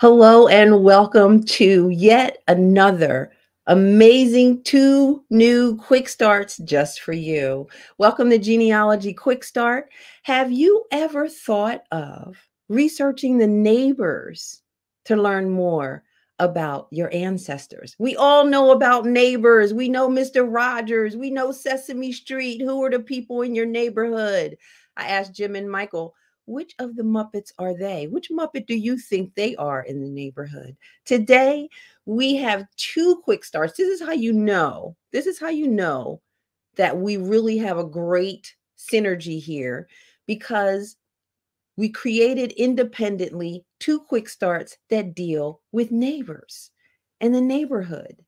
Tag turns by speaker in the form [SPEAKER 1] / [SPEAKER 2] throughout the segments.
[SPEAKER 1] Hello and welcome to yet another amazing two new quick starts just for you. Welcome to Genealogy Quick Start. Have you ever thought of researching the neighbors to learn more about your ancestors? We all know about neighbors. We know Mr. Rogers. We know Sesame Street. Who are the people in your neighborhood? I asked Jim and Michael which of the Muppets are they? Which Muppet do you think they are in the neighborhood? Today, we have two quick starts. This is how you know. This is how you know that we really have a great synergy here because we created independently two quick starts that deal with neighbors and the neighborhood.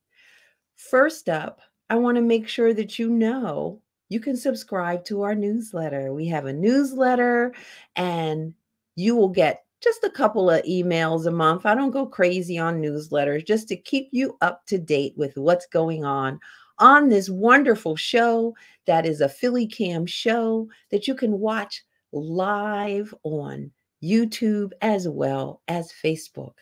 [SPEAKER 1] First up, I want to make sure that you know you can subscribe to our newsletter. We have a newsletter and you will get just a couple of emails a month. I don't go crazy on newsletters just to keep you up to date with what's going on on this wonderful show that is a Philly Cam show that you can watch live on YouTube as well as Facebook.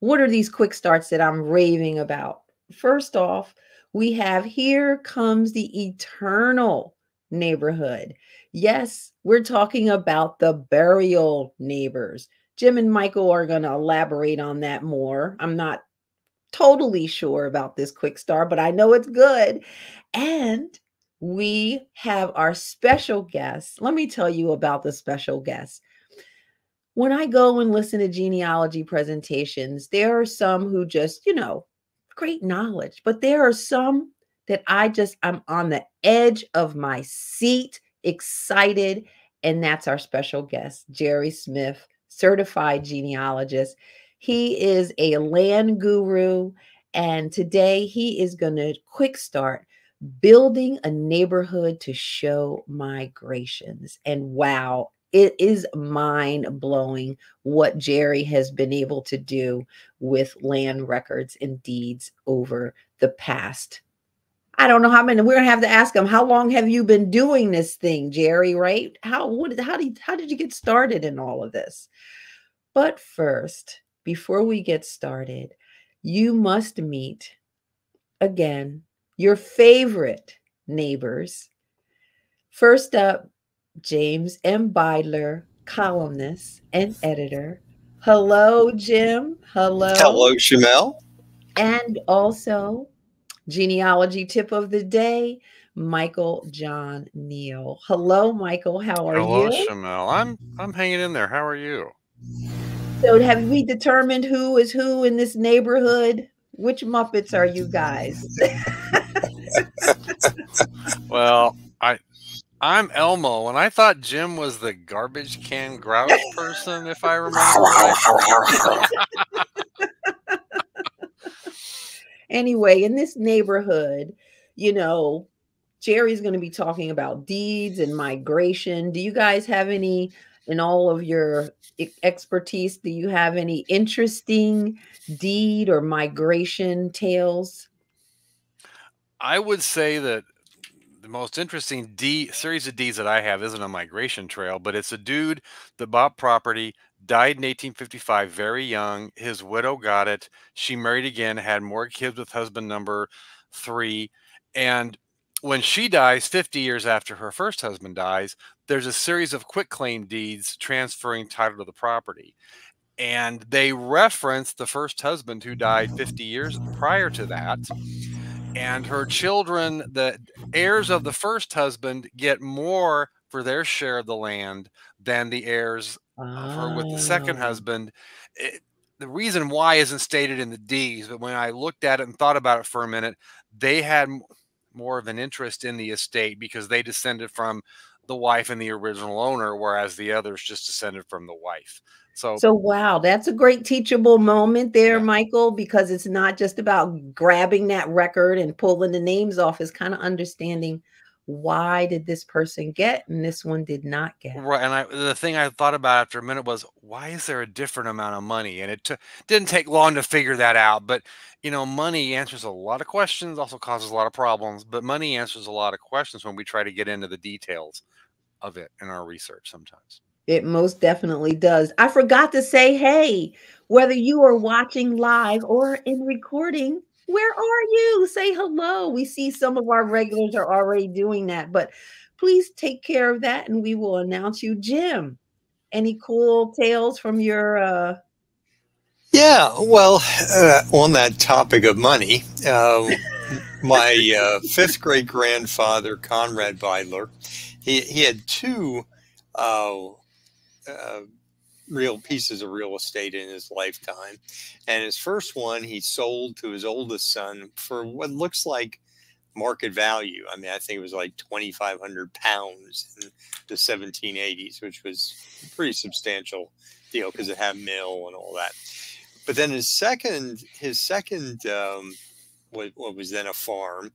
[SPEAKER 1] What are these quick starts that I'm raving about? First off, we have Here Comes the Eternal neighborhood. Yes, we're talking about the burial neighbors. Jim and Michael are going to elaborate on that more. I'm not totally sure about this quick start, but I know it's good. And we have our special guest. Let me tell you about the special guest. When I go and listen to genealogy presentations, there are some who just, you know, great knowledge, but there are some that I just, I'm on the edge of my seat, excited. And that's our special guest, Jerry Smith, certified genealogist. He is a land guru. And today he is going to quick start building a neighborhood to show migrations. And wow, it is mind blowing what Jerry has been able to do with land records and deeds over the past. I don't know how many. We're gonna have to ask him. How long have you been doing this thing, Jerry? Right? How what? How did how did you get started in all of this? But first, before we get started, you must meet again your favorite neighbors. First up, James M. Beidler, columnist and editor. Hello, Jim. Hello.
[SPEAKER 2] Hello, Shamel.
[SPEAKER 1] And also, genealogy tip of the day, Michael John Neill. Hello, Michael. How are
[SPEAKER 3] Hello,
[SPEAKER 1] you?
[SPEAKER 3] Hello, Shamel. I'm I'm hanging in there. How are you?
[SPEAKER 1] So, have we determined who is who in this neighborhood? Which Muppets are you guys?
[SPEAKER 3] well, I I'm Elmo, and I thought Jim was the garbage can grouch person, if I remember
[SPEAKER 1] right. anyway, in this neighborhood, you know, Jerry's going to be talking about deeds and migration. Do you guys have any, in all of your expertise, do you have any interesting deed or migration tales?
[SPEAKER 3] I would say that the most interesting D series of deeds that I have isn't a migration trail, but it's a dude that bought property, died in 1855, very young. His widow got it. She married again, had more kids with husband number three. And when she dies, 50 years after her first husband dies, there's a series of quitclaim deeds transferring title to the property. And they reference the first husband who died 50 years prior to that and her children, the heirs of the first husband, get more for their share of the land than the heirs of her with the second
[SPEAKER 1] Oh.
[SPEAKER 3] husband. It, the reason why isn't stated in the D's, but when I looked at it and thought about it for a minute, they had more of an interest in the estate because they descended from the wife and the original owner, whereas the others just descended from the wife. So,
[SPEAKER 1] So, wow, that's a great teachable moment there,
[SPEAKER 3] Yeah.
[SPEAKER 1] Michael, because it's not just about grabbing that record and pulling the names off, it's kind of understanding why did this person get and this one did not get.
[SPEAKER 3] Right, and I the thing I thought about after a minute was, why is there a different amount of money? And it t- didn't take long to figure that out. But you know, money answers a lot of questions, also causes a lot of problems. But money answers a lot of questions when we try to get into the details of it in our research sometimes.
[SPEAKER 1] It most definitely does. I forgot to say, hey, whether you are watching live or in recording, where are you? Say hello. We see some of our regulars are already doing that, but please take care of that and we will announce you. Jim, any cool tales from your uh
[SPEAKER 2] yeah well uh, on that topic of money uh, my uh, fifth great grandfather conrad beidler he, he had two uh, real pieces of real estate in his lifetime. And his first one he sold to his oldest son for what looks like market value. I mean, I think it was like 2,500 pounds in the 1780s, which was a pretty substantial deal because it had mill and all that. But then his second, his second, um, what, what was then a farm,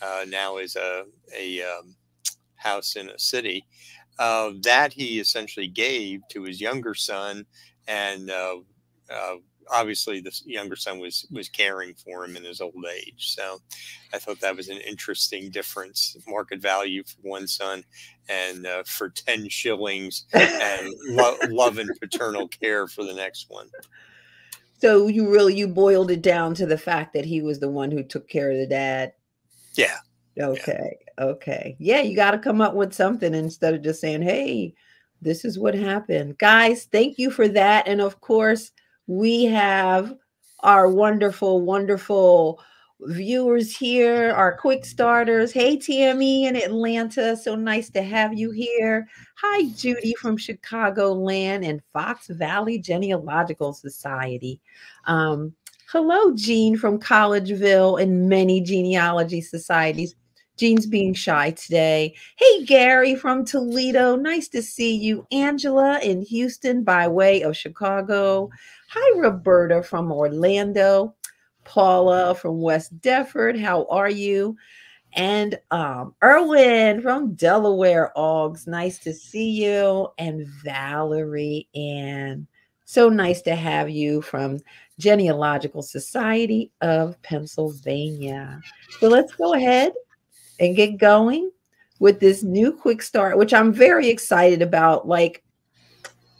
[SPEAKER 2] uh, now is a, a um, house in a city uh, that he essentially gave to his younger son, and uh, uh, obviously the younger son was was caring for him in his old age. So I thought that was an interesting difference, market value for one son, and uh, for ten shillings, and lo- love and paternal care for the next one.
[SPEAKER 1] So you really you boiled it down to the fact that he was the one who took care of the dad.
[SPEAKER 2] Yeah,
[SPEAKER 1] Okay. Yeah. Okay. Yeah, you got to come up with something instead of just saying, hey, this is what happened. Guys, thank you for that. And of course, we have our wonderful, wonderful viewers here, our quick starters. Hey, TME in Atlanta. So nice to have you here. Hi, Judy from Chicagoland and Fox Valley Genealogical Society. Um, hello, Jean from Collegeville and many genealogy societies. Jean's being shy today. Hey, Gary from Toledo. Nice to see you. Angela in Houston by way of Chicago. Hi, Roberta from Orlando. Paula from West Deptford. How are you? And um, Erwin from Delaware, Augs. Nice to see you. And Valerie and so nice to have you from Genealogical Society of Pennsylvania. So let's go ahead and get going with this new quick start, which I'm very excited about. Like,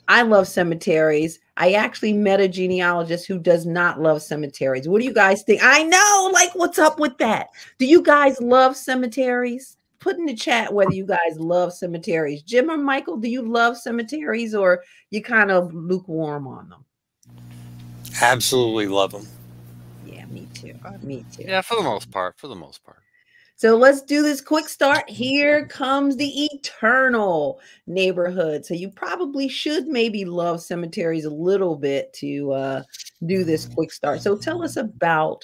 [SPEAKER 1] I love cemeteries. I actually met a genealogist who does not love cemeteries. What do you guys think? I know, like, what's up with that? Do you guys love cemeteries? Put in the chat whether you guys love cemeteries. Jim or Michael, do you love cemeteries or you kind of lukewarm on them?
[SPEAKER 2] Absolutely love them.
[SPEAKER 1] Yeah, me too. Me too.
[SPEAKER 3] Yeah, for the most part. For the most part.
[SPEAKER 1] So let's do this quick start. Here comes the eternal neighborhood. So you probably should maybe love cemeteries a little bit to uh, do this quick start. So tell us about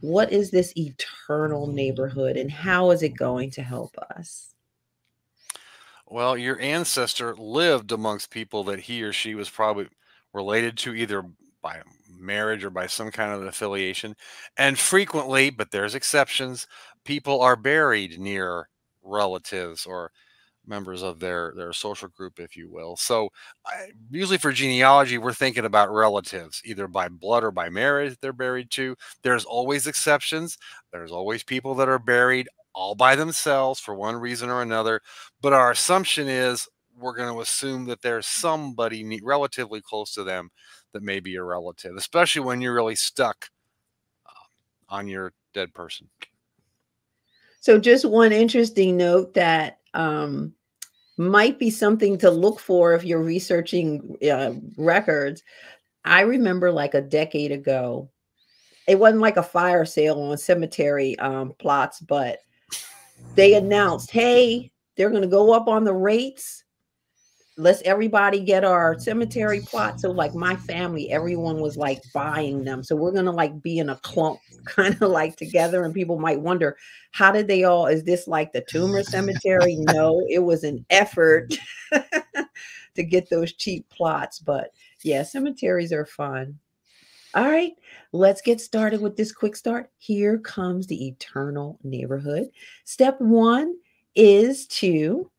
[SPEAKER 1] what is this eternal neighborhood and how is it going to help us?
[SPEAKER 3] Well, your ancestor lived amongst people that he or she was probably related to either by marriage or by some kind of affiliation. And frequently, but there's exceptions, people are buried near relatives or members of their their social group if you will. So I, usually for genealogy we're thinking about relatives either by blood or by marriage they're buried to. There's always exceptions. There's always people that are buried all by themselves for one reason or another. But our assumption is we're going to assume that there's somebody relatively close to them that may be a relative especially when you're really stuck uh, on your dead person
[SPEAKER 1] so, just one interesting note that um, might be something to look for if you're researching uh, records. I remember like a decade ago, it wasn't like a fire sale on cemetery um, plots, but they announced, hey, they're going to go up on the rates let's everybody get our cemetery plot. So like my family, everyone was like buying them. So we're gonna like be in a clump, kind of like together. And people might wonder, how did they all? Is this like the Toomer Cemetery? no, it was an effort to get those cheap plots. But yeah, cemeteries are fun. All right, let's get started with this quick start. Here comes the eternal neighborhood. Step one is to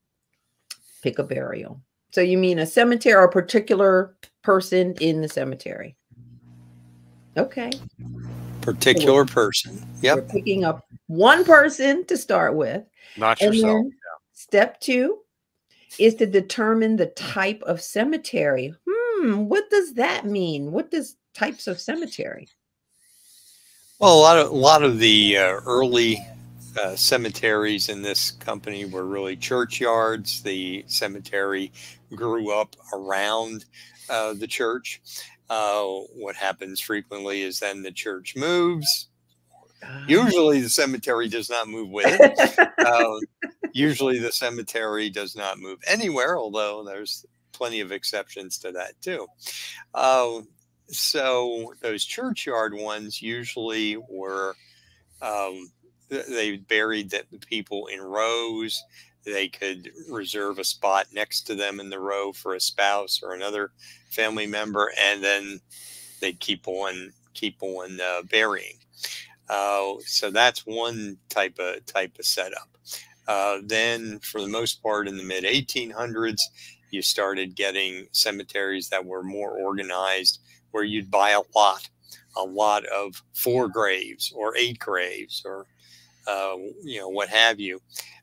[SPEAKER 1] pick a burial. So you mean a cemetery or a particular person in the cemetery? Okay.
[SPEAKER 2] Particular person. Yep.
[SPEAKER 1] We're picking up one person to start with.
[SPEAKER 3] Not and yourself.
[SPEAKER 1] Yeah. Step two is to determine the type of cemetery. Hmm, what does that mean? What does types of cemetery?
[SPEAKER 2] Well, a lot of a lot of the uh, early uh, cemeteries in this company were really churchyards. The cemetery grew up around uh, the church. Uh, what happens frequently is then the church moves. Usually, the cemetery does not move with it. Um, usually, the cemetery does not move anywhere, although there's plenty of exceptions to that too. Uh, so, those churchyard ones usually were um, they buried the people in rows. They could reserve a spot next to them in the row for a spouse or another family member, and then they'd keep on keep on uh, burying. Uh, so that's one type of type of setup. Uh, then, for the most part, in the mid 1800s, you started getting cemeteries that were more organized, where you'd buy a lot, a lot of four graves or eight graves or uh, you know, what have you.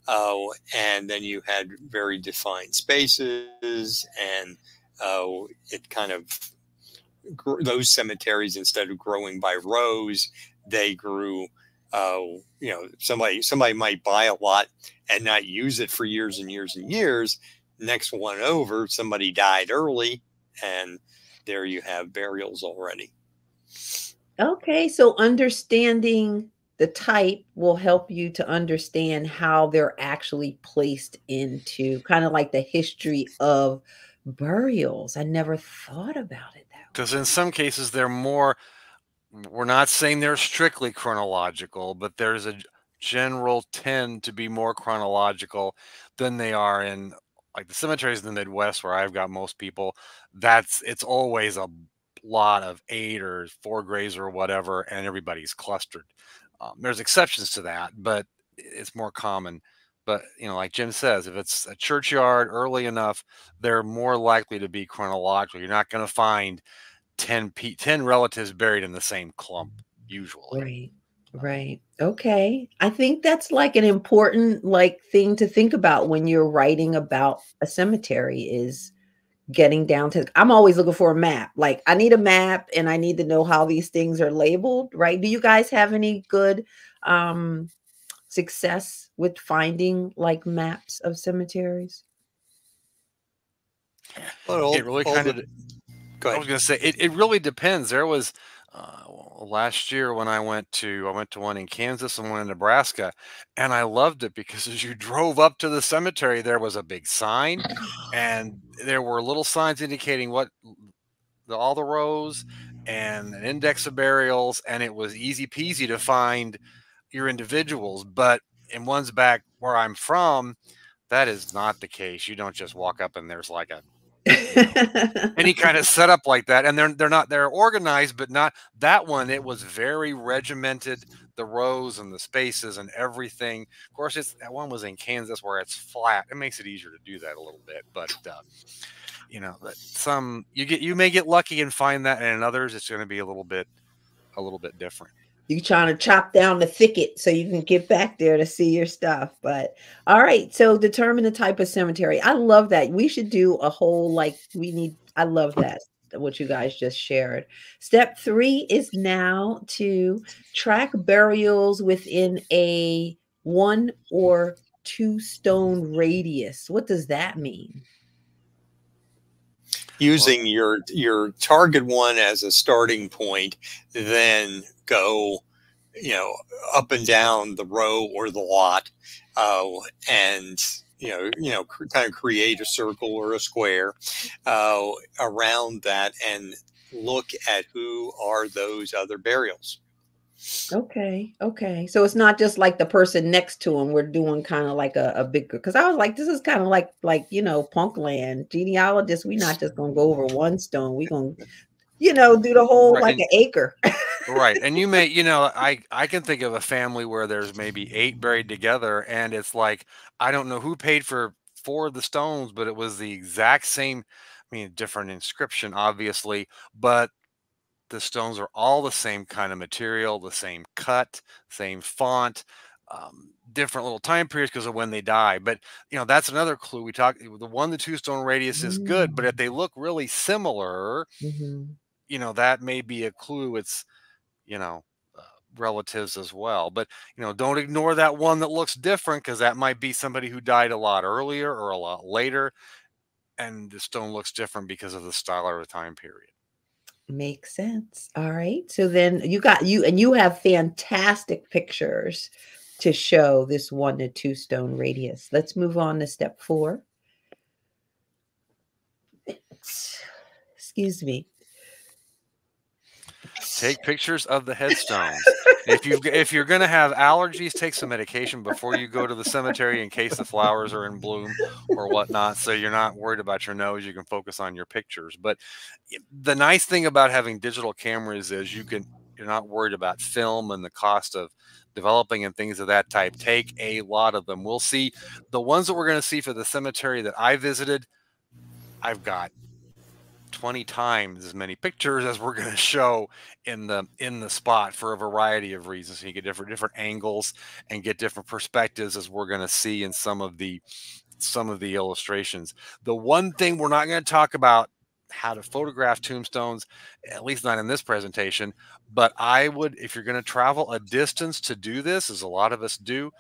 [SPEAKER 2] Uh, and then you had very defined spaces, and uh, it kind of those cemeteries instead of growing by rows, they grew. Uh, you know, somebody somebody might buy a lot and not use it for years and years and years. Next one over, somebody died early, and there you have burials already.
[SPEAKER 1] Okay, so understanding the type will help you to understand how they're actually placed into kind of like the history of burials. I never thought about it that
[SPEAKER 3] Because in some cases, they're more, we're not saying they're strictly chronological, but there's a general tend to be more chronological than they are in like the cemeteries in the Midwest where I've got most people. That's it's always a lot of eight or four graves or whatever, and everybody's clustered. Um, there's exceptions to that, but it's more common. But you know, like Jim says, if it's a churchyard early enough, they're more likely to be chronological. You're not going to find 10, 10 relatives buried in the same clump usually.
[SPEAKER 1] Right. Right. Okay. I think that's like an important like thing to think about when you're writing about a cemetery is getting down to I'm always looking for a map. Like I need a map and I need to know how these things are labeled, right? Do you guys have any good um success with finding like maps of cemeteries?
[SPEAKER 3] Well, it really kind of I was going to say it, it really depends. There was uh, last year when I went to I went to one in Kansas and one in Nebraska, and I loved it because as you drove up to the cemetery, there was a big sign, and there were little signs indicating what the, all the rows and an index of burials, and it was easy peasy to find your individuals. But in ones back where I'm from, that is not the case. You don't just walk up and there's like a any kind of setup like that and they're they're not they're organized but not that one it was very regimented the rows and the spaces and everything. Of course it's that one was in kansas where it's flat it makes it easier to do that a little bit but uh, you know some you get you may get lucky and find that and in others it's going to be a little bit a little bit different
[SPEAKER 1] you're trying to chop down the thicket so you can get back there to see your stuff. But all right, so determine the type of cemetery. I love that. We should do a whole like we need. I love that what you guys just shared. Step three is now to track burials within a one or two stone radius. What does that mean?
[SPEAKER 2] Using your your target one as a starting point, then go, you know, up and down the row or the lot, uh, and you know, you know, kind of create a circle or a square uh, around that, and look at who are those other burials.
[SPEAKER 1] Okay, okay. So it's not just like the person next to him. We're doing kind of like a, a bigger because I was like, this is kind of like like you know, punk land. Genealogists, we're not just gonna go over one stone. We're gonna, you know, do the whole right. like an acre.
[SPEAKER 3] right and you may you know i i can think of a family where there's maybe eight buried together and it's like i don't know who paid for four of the stones but it was the exact same i mean different inscription obviously but the stones are all the same kind of material the same cut same font um, different little time periods because of when they die. But you know, that's another clue. We talk the one the two stone radius is good, but if they look really similar,
[SPEAKER 1] Mm-hmm.
[SPEAKER 3] you know, that may be a clue. It's you know uh, relatives as well. But you know, don't ignore that one that looks different because that might be somebody who died a lot earlier or a lot later, and the stone looks different because of the style or the time period.
[SPEAKER 1] Makes sense. All right. So then you got you and you have fantastic pictures to show this one to two stone radius. Let's move on to step four. Excuse me.
[SPEAKER 3] Take pictures of the headstones. if you if you're gonna have allergies, take some medication before you go to the cemetery in case the flowers are in bloom or whatnot. So you're not worried about your nose. You can focus on your pictures. But the nice thing about having digital cameras is you can you're not worried about film and the cost of developing and things of that type. Take a lot of them. We'll see the ones that we're going to see for the cemetery that I visited. I've got 20 times as many pictures as we're going to show in the in the spot for a variety of reasons. So you get different different angles and get different perspectives as we're going to see in some of the some of the illustrations. The one thing we're not going to talk about how to photograph tombstones at least not in this presentation but i would if you're going to travel a distance to do this as a lot of us do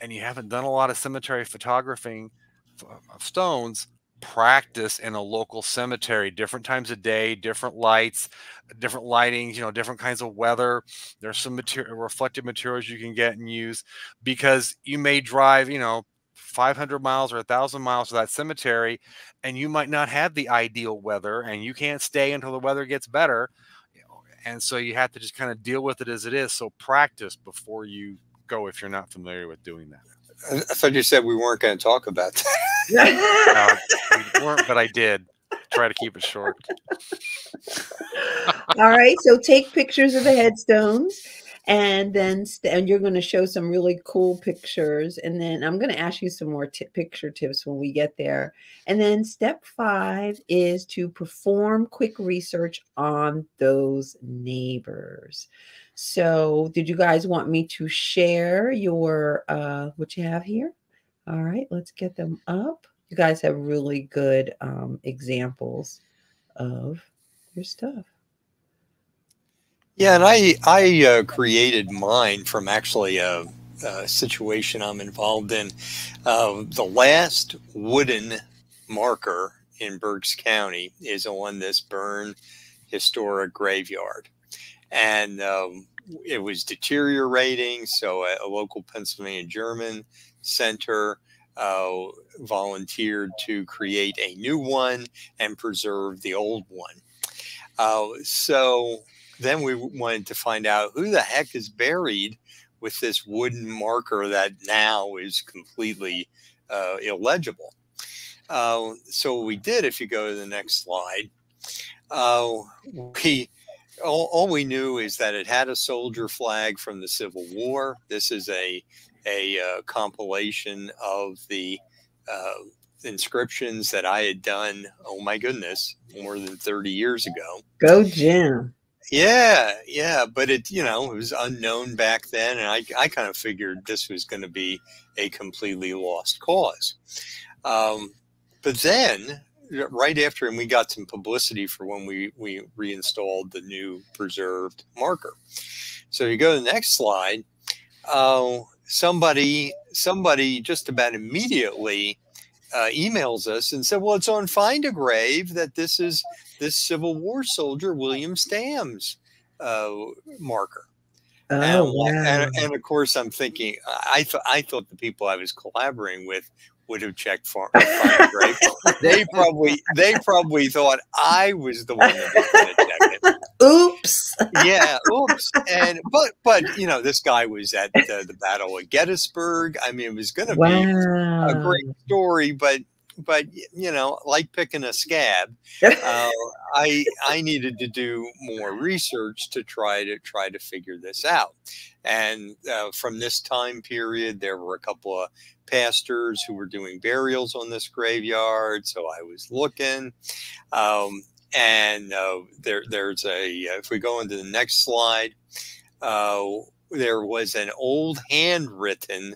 [SPEAKER 3] and you haven't done a lot of cemetery photographing of stones practice in a local cemetery different times of day different lights different lightings you know different kinds of weather. There's some material reflective materials you can get and use because you may drive you know 500 miles or 1000 miles to that cemetery and you might not have the ideal weather and you can't stay until the weather gets better and so you have to just kind of deal with it as it is. So practice before you go if you're not familiar with doing that
[SPEAKER 2] I thought you said we weren't going to talk about that.
[SPEAKER 3] uh, we weren't, but I did. Try to keep it short.
[SPEAKER 1] All right. So take pictures of the headstones and then st- and you're going to show some really cool pictures and then i'm going to ask you some more t- picture tips when we get there and then step five is to perform quick research on those neighbors so did you guys want me to share your uh what you have here? All right let's get them up. You guys have really good um examples of your stuff.
[SPEAKER 2] Yeah, and I I uh, created mine from actually a, a situation I'm involved in. Uh, the last wooden marker in Berks County is on this burn historic graveyard, and um, it was deteriorating. So a, a local Pennsylvania German center uh, volunteered to create a new one and preserve the old one. Uh, so then we wanted to find out who the heck is buried with this wooden marker that now is completely uh, illegible. Uh, so what we did, if you go to the next slide, uh, we all, all, we knew is that it had a soldier flag from the Civil War. This is a a uh, compilation of the uh, inscriptions that I had done. Oh my goodness, more than thirty years ago.
[SPEAKER 1] Go Jim.
[SPEAKER 2] Yeah, yeah, but it you know it was unknown back then, and I I kind of figured this was going to be a completely lost cause. Um, but then, right after, and we got some publicity for when we we reinstalled the new preserved marker. So you go to the next slide. Uh, somebody somebody just about immediately uh, emails us and said, "Well, it's on Find a Grave that this is this Civil War soldier William Stam's uh, marker."
[SPEAKER 1] Oh,
[SPEAKER 2] and,
[SPEAKER 1] wow.
[SPEAKER 2] and, and, of course, I'm thinking I thought I thought the people I was collaborating with would have checked for Find a Grave. they probably they probably thought I was the one that was going to check it.
[SPEAKER 1] Oops.
[SPEAKER 2] yeah, oops. And but but you know, this guy was at the, the Battle of Gettysburg. I mean, it was going to
[SPEAKER 1] wow.
[SPEAKER 2] be a great story, but but you know, like picking a scab, uh, I I needed to do more research to try to try to figure this out. And uh, from this time period, there were a couple of pastors who were doing burials on this graveyard, so I was looking. Um, and uh, there, there's a if we go into the next slide, uh, there was an old handwritten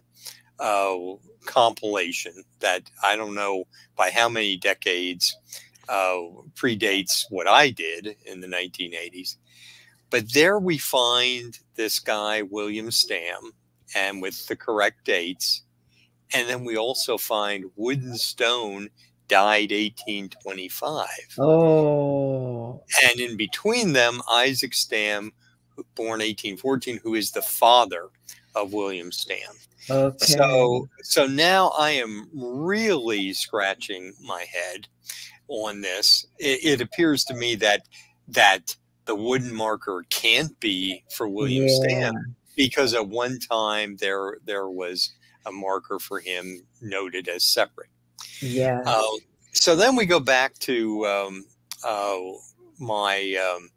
[SPEAKER 2] uh, compilation that I don't know by how many decades uh, predates what I did in the 1980s. But there we find this guy, William Stam, and with the correct dates. And then we also find Wooden Stone died 1825.
[SPEAKER 1] Oh.
[SPEAKER 2] And in between them, Isaac Stam, born 1814, who is the father of William Stam.
[SPEAKER 1] Okay.
[SPEAKER 2] So, so now I am really scratching my head on this. It, it appears to me that that the wooden marker can't be for William
[SPEAKER 1] Yeah.
[SPEAKER 2] Stam because at one time there there was a marker for him noted as separate.
[SPEAKER 1] Yeah.
[SPEAKER 2] Uh, so then we go back to um, uh, my um,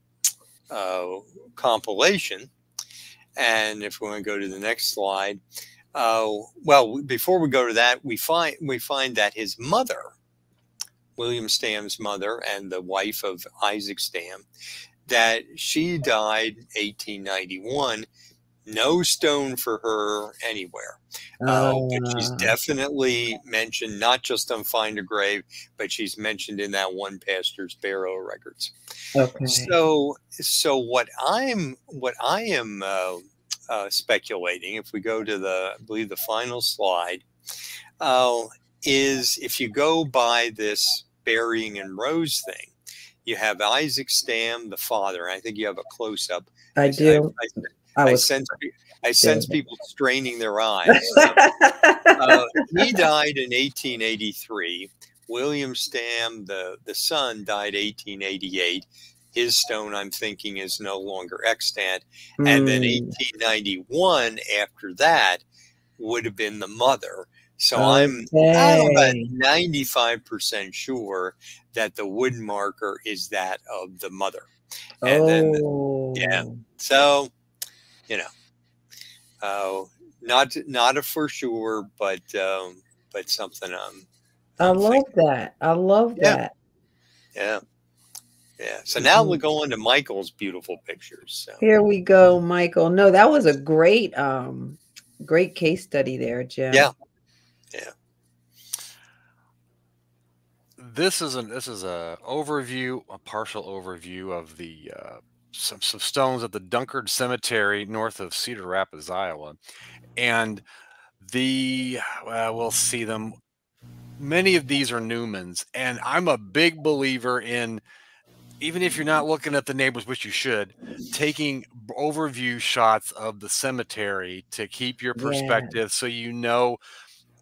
[SPEAKER 2] uh, compilation, and if we want to go to the next slide, uh, well, before we go to that, we find we find that his mother, William Stam's mother, and the wife of Isaac Stam, that she died 1891. No stone for her anywhere. Uh, but she's
[SPEAKER 1] Ah.
[SPEAKER 2] definitely mentioned not just on Find a Grave, but she's mentioned in that one Pastor's Barrow records.
[SPEAKER 1] okay.
[SPEAKER 2] So, so what I'm what I am uh, uh, speculating, if we go to the I believe the final slide, uh, is if you go by this burying in rows thing, you have Isaac Stam, the father. I think you have a close up.
[SPEAKER 1] I do.
[SPEAKER 2] I,
[SPEAKER 1] I
[SPEAKER 2] I
[SPEAKER 1] was.
[SPEAKER 2] sense I sense people straining their eyes. uh, he died in 1883. William Stam, the, the son, died 1888. His stone, I'm thinking, is no longer extant. And then
[SPEAKER 1] Mm,
[SPEAKER 2] 1891, after that, would have been the mother. So I'm, I'm about 95% sure that the wooden marker is that of the mother. And then,
[SPEAKER 1] oh.
[SPEAKER 2] yeah. So, you know, uh, not not a for sure, but um, but something. Um,
[SPEAKER 1] I love
[SPEAKER 2] thinking.
[SPEAKER 1] that. I love
[SPEAKER 2] Yeah.
[SPEAKER 1] that.
[SPEAKER 2] yeah, yeah. So now
[SPEAKER 1] Mhm.
[SPEAKER 2] we'll go to Michael's beautiful pictures. So
[SPEAKER 1] Here we go, Michael. No, that was a great, um, great case study there, Jim.
[SPEAKER 2] Yeah. Yeah.
[SPEAKER 3] this is an this is a overview, a partial overview of the uh, some some stones at the Dunkard Cemetery north of Cedar Rapids, Iowa, and the well, we'll see them. Many of these are Newmans, and I'm a big believer in. Even if you're not looking at the neighbors, which you should, taking overview shots of the cemetery to keep your
[SPEAKER 1] Yeah.
[SPEAKER 3] perspective, so you know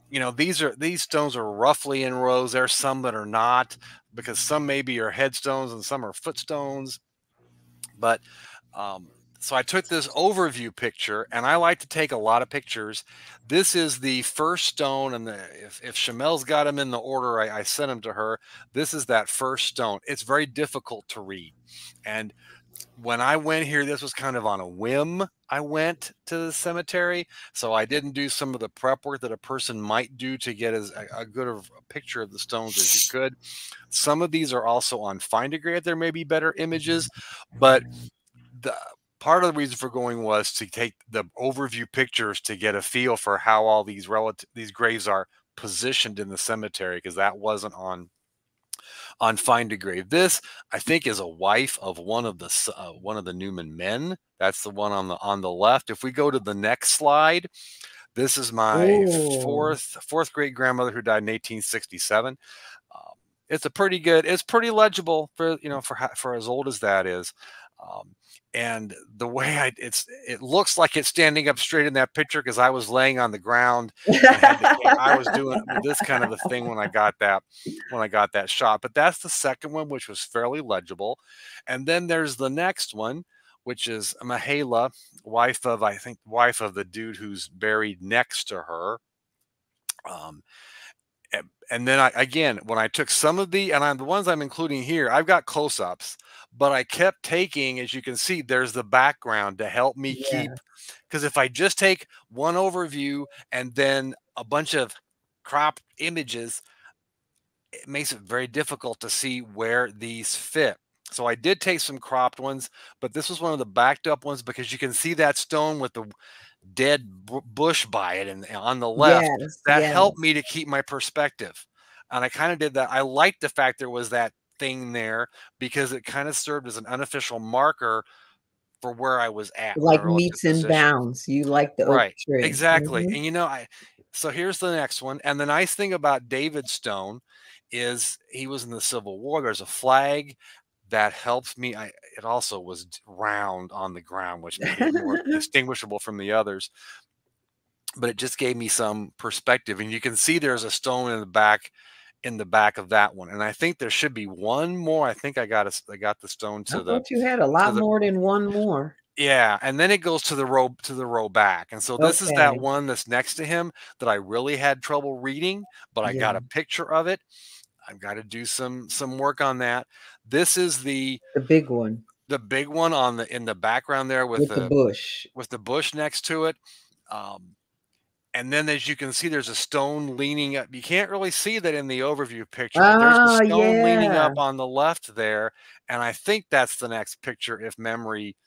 [SPEAKER 3] you know these are these stones are roughly in rows there's some that are not because some maybe are headstones and some are footstones but um, so i took this overview picture and i like to take a lot of pictures. This is the first stone and the, if, if chamel's got them in the order I, I sent them to her this is that first stone. It's very difficult to read. And when i went here this was kind of on a whim i went to the cemetery so I didn't do some of the prep work that a person might do to get as a, a good of a picture of the stones as you could. Some of these are also on Find a Grave. There may be better images, but the part of the reason for going was to take the overview pictures to get a feel for how all these relative these graves are positioned in the cemetery because that wasn't on on Find a Grave. This, I think, is a wife of one of the uh, one of the Newman men. That's the one on the on the left. If we go to the next slide, this is my
[SPEAKER 1] Ooh.
[SPEAKER 3] fourth fourth great grandmother who died in 1867. Um, it's a pretty good. It's pretty legible for you know for for as old as that is. Um, and the way I it's it looks like it's standing up straight in that picture because I was laying on the ground I, was doing this kind of a thing when I got that when I got that shot. But that's the second one, which was fairly legible. And then there's the next one, which is Mahala, wife of I think wife of the dude who's buried next to her. Um, and, then I again when I took some of the and I'm the ones I'm including here, I've got close-ups, but I kept taking, as you can see, there's the background to help me
[SPEAKER 1] Yeah.
[SPEAKER 3] keep because if I just take one overview and then a bunch of crop images, it makes it very difficult to see where these fit. So I did take some cropped ones, but this was one of the backed up ones because you can see that stone with the dead bush by it and on the left. Yes, that yes. helped me to keep my perspective. And I kind of did that. I liked the fact there was that thing there because it kind of served as an unofficial marker for where I was at.
[SPEAKER 1] Like metes and bounds. You like the right. Tree.
[SPEAKER 3] Exactly. Mm-hmm. And you know, I so here's the next one. And the nice thing about David Stone is he was in the Civil War. There's a flag that helps me. I, it also was round on the ground, which made it more distinguishable from the others. But it just gave me some perspective, and you can see there's a stone in the back, in the back of that one. And I think there should be one more. I think I got a, I got the stone to
[SPEAKER 1] I
[SPEAKER 3] the.
[SPEAKER 1] you had a lot the, more than one more.
[SPEAKER 3] Yeah, and then it goes to the row to the row back, and so this okay. is that one that's next to him that I really had trouble reading, but I yeah. got a picture of it. I've got to do some some work on that. This is the
[SPEAKER 1] the big one.
[SPEAKER 3] The big one on the in the background there with,
[SPEAKER 1] with the, the, bush.
[SPEAKER 3] With the bush next to it. Um, and then as you can see, there's a stone leaning up. You can't really see that in the overview picture. There's a ah, stone yeah. leaning up on the left there. And I think that's the next picture if memory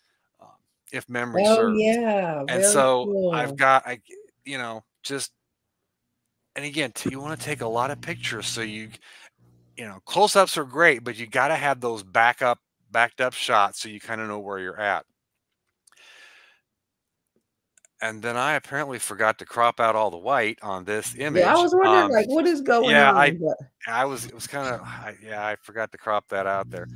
[SPEAKER 3] uh, if memory
[SPEAKER 1] oh,
[SPEAKER 3] serves.
[SPEAKER 1] Yeah.
[SPEAKER 3] And so cool. I've got I you know, just and again, you want to take a lot of pictures so you you know, close ups are great, but you got to have those backup, backed up shots so you kind of know where you're at. And then I apparently forgot to crop out all the white on this image.
[SPEAKER 1] Yeah, I was wondering, um, like, what is going
[SPEAKER 3] yeah,
[SPEAKER 1] on?
[SPEAKER 3] I, I was, it was kind of, yeah, I forgot to crop that out there.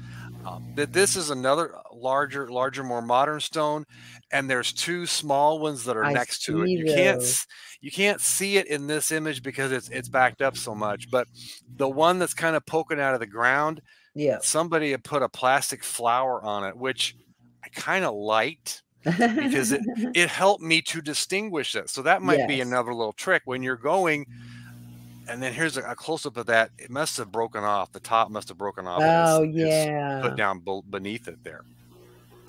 [SPEAKER 3] Um, that this is another larger, larger, more modern stone, and there's two small ones that are I next to it. You those. can't you can't see it in this image because it's it's backed up so much. But the one that's kind of poking out of the ground,
[SPEAKER 1] yeah,
[SPEAKER 3] somebody had put a plastic flower on it, which I kind of liked because it it helped me to distinguish it. So that might yes. be another little trick when you're going and then here's a, a close up of that. It must have broken off. The top must have broken off.
[SPEAKER 1] Oh it's, yeah.
[SPEAKER 3] It's put down beneath it there.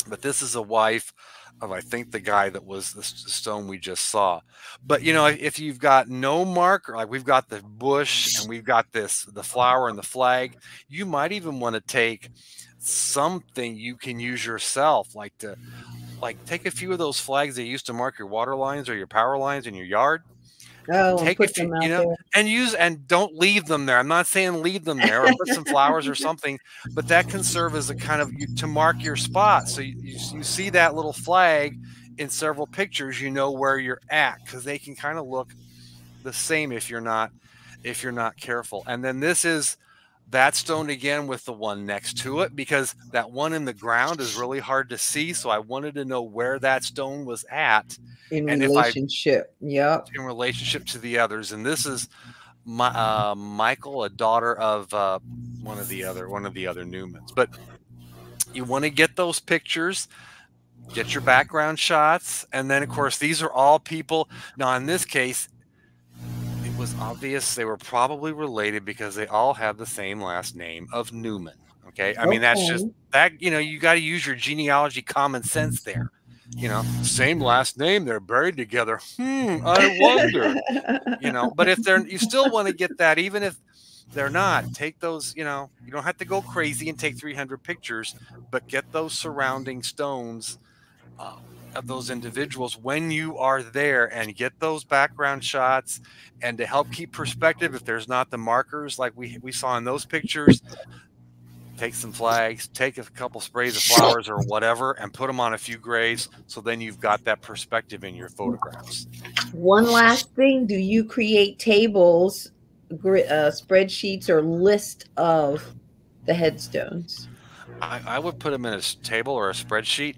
[SPEAKER 3] But this is a wife of I think the guy that was the stone we just saw. But you know, mm-hmm. if you've got no marker, like we've got the bush and we've got this the flower and the flag, you might even want to take something you can use yourself, like to like take a few of those flags that used to mark your water lines or your power lines in your yard
[SPEAKER 1] Oh, take it, you know, there.
[SPEAKER 3] and use and don't leave them there. I'm not saying leave them there or put some flowers or something, but that can serve as a kind of to mark your spot. So you, you, you see that little flag in several pictures, you know where you're at because they can kind of look the same if you're not if you're not careful. And then this is that stone again with the one next to it because that one in the ground is really hard to see. So I wanted to know where that stone was at
[SPEAKER 1] in and relationship. Yeah,
[SPEAKER 3] in relationship to the others. And this is my uh, Michael, a daughter of uh, one of the other one of the other Newmans. But you want to get those pictures. Get your background shots, and then of course these are all people. Now in this case, was obvious they were probably related because they all have the same last name of Newman. Okay. I okay. mean, that's just that, you know, you got to use your genealogy common sense there. You know, same last name, they're buried together. Hmm, I wonder. you know, but if they're, you still want to get that, even if they're not, take those, you know, you don't have to go crazy and take 300 pictures, but get those surrounding stones. Uh, of those individuals when you are there and get those background shots and to help keep perspective if there's not the markers like we, we saw in those pictures. Take some flags take a couple sprays of flowers or whatever and put them on a few graves so then you've got that perspective in your photographs.
[SPEAKER 1] One last thing do you create tables uh, spreadsheets or list of the headstones?
[SPEAKER 3] I, I would put them in a table or a spreadsheet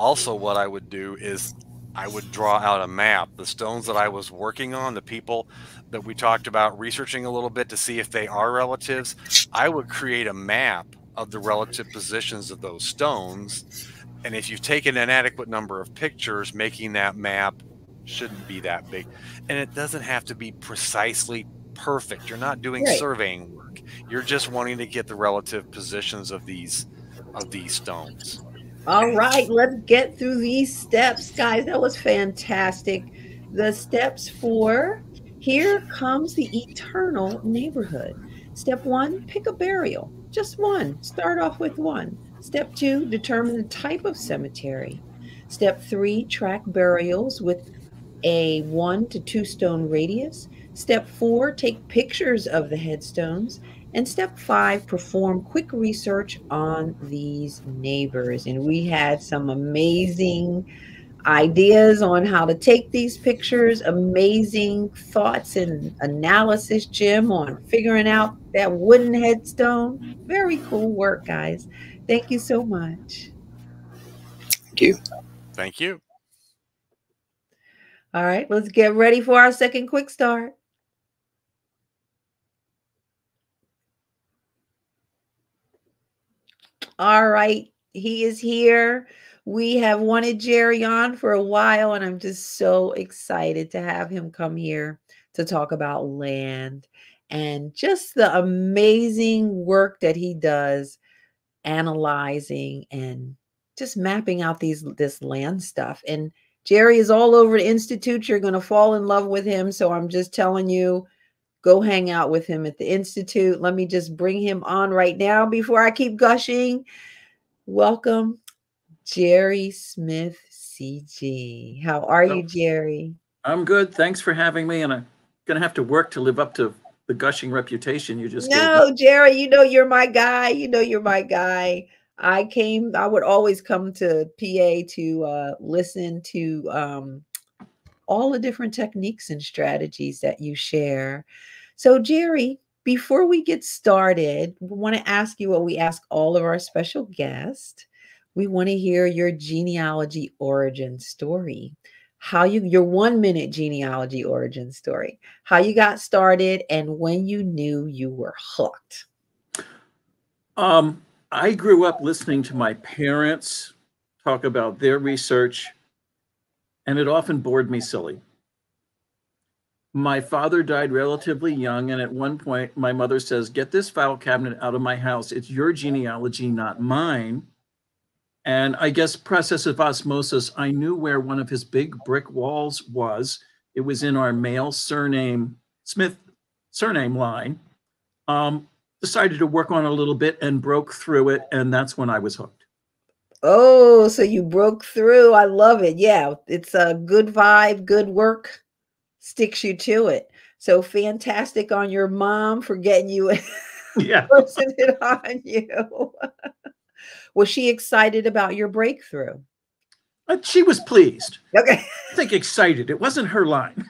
[SPEAKER 3] also what I would do is I would draw out a map. The stones that I was working on, the people that we talked about researching a little bit to see if they are relatives, I would create a map of the relative positions of those stones. And if you've taken an adequate number of pictures, making that map shouldn't be that big. And it doesn't have to be precisely perfect. You're not doing right. surveying work. You're just wanting to get the relative positions of these of these stones.
[SPEAKER 1] All right, let's get through these steps, guys. That was fantastic. The steps for here comes the eternal neighborhood. Step one, pick a burial. Just one. Start off with one. Step two, determine the type of cemetery. Step three, track burials with a one to two stone radius. Step four, take pictures of the headstones. And step five, perform quick research on these neighbors. And we had some amazing ideas on how to take these pictures, amazing thoughts and analysis, Jim, on figuring out that wooden headstone. Very cool work, guys. Thank you so much.
[SPEAKER 2] Thank you.
[SPEAKER 3] Thank you.
[SPEAKER 1] All right, let's get ready for our second quick start. All right, he is here. We have wanted Jerry on for a while, and I'm just so excited to have him come here to talk about land and just the amazing work that he does analyzing and just mapping out these this land stuff. And Jerry is all over the institute. You're going to fall in love with him. So I'm just telling you, go hang out with him at the institute. Let me just bring him on right now before I keep gushing. Welcome, Jerry Smith, CG. How are you, Jerry?
[SPEAKER 4] I'm good. Thanks for having me. And I'm going to have to work to live up to the gushing reputation you just
[SPEAKER 1] no, Jerry. You know you're my guy. You know you're my guy. I came. I would always come to PA to uh, listen to um, all the different techniques and strategies that you share. So, Jerry, before we get started, we want to ask you what we ask all of our special guests. We want to hear your genealogy origin story. How you your 1 minute genealogy origin story. How you got started and when you knew you were hooked.
[SPEAKER 4] Um I grew up listening to my parents talk about their research and it often bored me silly. My father died relatively young and at one point my mother says get this file cabinet out of my house. It's your genealogy not mine. And i guess process of osmosis i knew where one of his big brick walls was. It was in our male surname smith surname line. Um, decided to work on a little bit and broke through it and that's when i was hooked
[SPEAKER 1] oh so you broke through i love it yeah it's a good vibe good work sticks you to it. So fantastic on your mom for getting you
[SPEAKER 4] yeah.
[SPEAKER 1] it on you. was she excited about your breakthrough?
[SPEAKER 4] Uh, she was pleased.
[SPEAKER 1] Okay.
[SPEAKER 4] I think excited. It wasn't her line.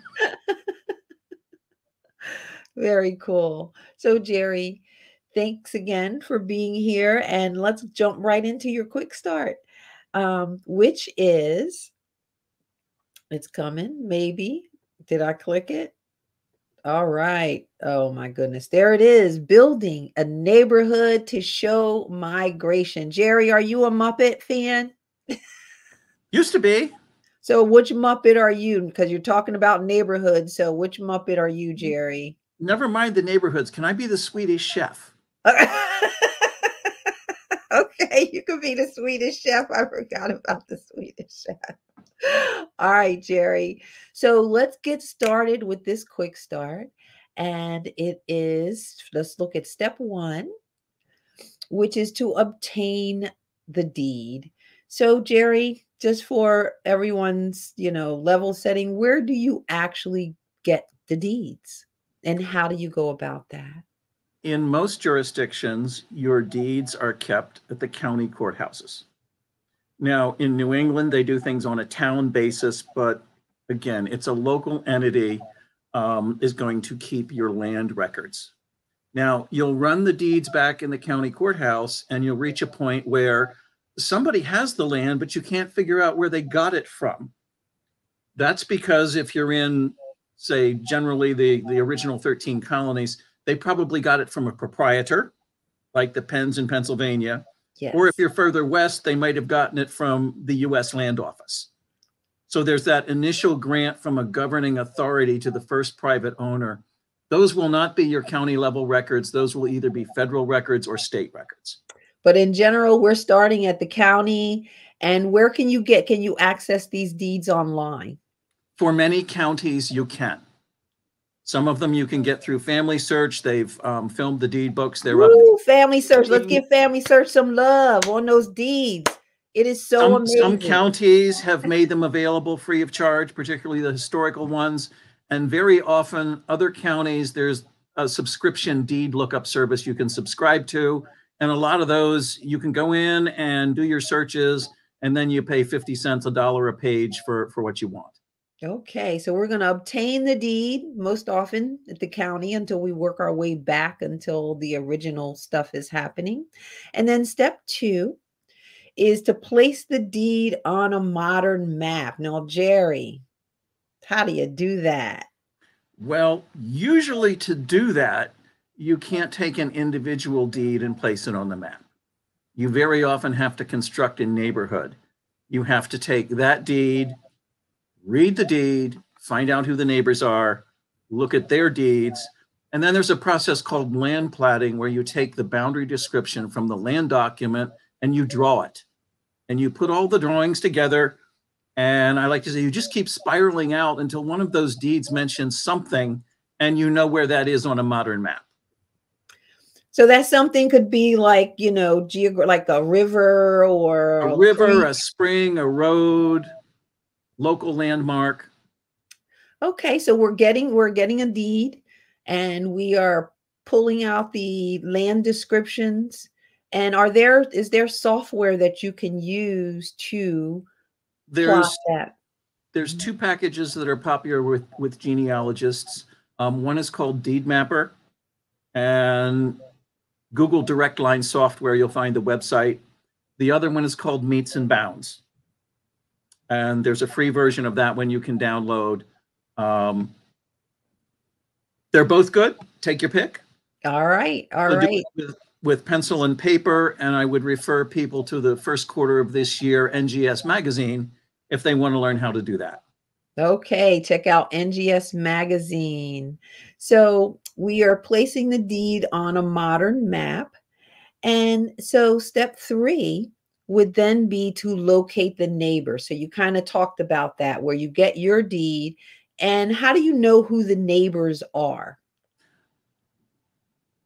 [SPEAKER 1] Very cool. So Jerry, thanks again for being here and let's jump right into your quick start. Um, which is it's coming maybe did I click it? All right. Oh my goodness. There it is. Building a neighborhood to show migration. Jerry, are you a Muppet fan?
[SPEAKER 4] Used to be.
[SPEAKER 1] So which Muppet are you? Because you're talking about neighborhoods. So which Muppet are you, Jerry?
[SPEAKER 4] Never mind the neighborhoods. Can I be the Swedish chef?
[SPEAKER 1] okay, you could be the Swedish chef. I forgot about the Swedish chef. All right, Jerry. So let's get started with this quick start. And it is, let's look at step one, which is to obtain the deed. So, Jerry, just for everyone's, you know, level setting, where do you actually get the deeds? And how do you go about that?
[SPEAKER 4] In most jurisdictions, your deeds are kept at the county courthouses. Now, in New England, they do things on a town basis, but again, it's a local entity um, is going to keep your land records. Now, you'll run the deeds back in the county courthouse and you'll reach a point where somebody has the land, but you can't figure out where they got it from. That's because if you're in, say, generally the, the original 13 colonies, they probably got it from a proprietor, like the Penns in Pennsylvania,
[SPEAKER 1] Yes.
[SPEAKER 4] or if you're further west, they might have gotten it from the US Land Office. So there's that initial grant from a governing authority to the first private owner. Those will not be your county level records. Those will either be federal records or state records.
[SPEAKER 1] But in general, we're starting at the county. And where can you get, can you access these deeds online?
[SPEAKER 4] For many counties, you can. Some of them you can get through Family Search. They've um, filmed the deed books. They're
[SPEAKER 1] Woo, Family Search. Let's give Family Search some love on those deeds. It is so
[SPEAKER 4] some,
[SPEAKER 1] amazing.
[SPEAKER 4] some counties have made them available free of charge, particularly the historical ones. And very often, other counties, there's a subscription deed lookup service you can subscribe to. And a lot of those, you can go in and do your searches, and then you pay 50 cents, a dollar a page for, for what you want.
[SPEAKER 1] Okay, so we're going to obtain the deed most often at the county until we work our way back until the original stuff is happening. And then step two is to place the deed on a modern map. Now, Jerry, how do you do that?
[SPEAKER 4] Well, usually to do that, you can't take an individual deed and place it on the map. You very often have to construct a neighborhood. You have to take that deed, read the deed, find out who the neighbors are, look at their deeds. And then there's a process called land platting where you take the boundary description from the land document and you draw it. And you put all the drawings together. And I like to say you just keep spiraling out until one of those deeds mentions something and you know where that is on a modern map.
[SPEAKER 1] So that something could be like, you know, geog- like a river or
[SPEAKER 4] A river,
[SPEAKER 1] creek.
[SPEAKER 4] a spring, a road, local landmark.
[SPEAKER 1] Okay, so we're getting we're getting a deed and we are pulling out the land descriptions. And are there is there software that you can use to
[SPEAKER 4] There's
[SPEAKER 1] that?
[SPEAKER 4] there's two packages that are popular with with genealogists. Um, one is called Deed Mapper, and Google Direct Line software. You'll find the website. The other one is called Metes and Bounds, and there's a free version of that one you can download. Um, they're both good. Take your pick.
[SPEAKER 1] All right, all
[SPEAKER 4] So
[SPEAKER 1] right.
[SPEAKER 4] with, with pencil and paper, and I would refer people to the first quarter of this year NGS magazine if they want to learn how to do that.
[SPEAKER 1] Okay, check out NGS magazine. So we are placing the deed on a modern map. And so step three would then be to locate the neighbor. So you kind of talked about that, where you get your deed. And how do you know who the neighbors are?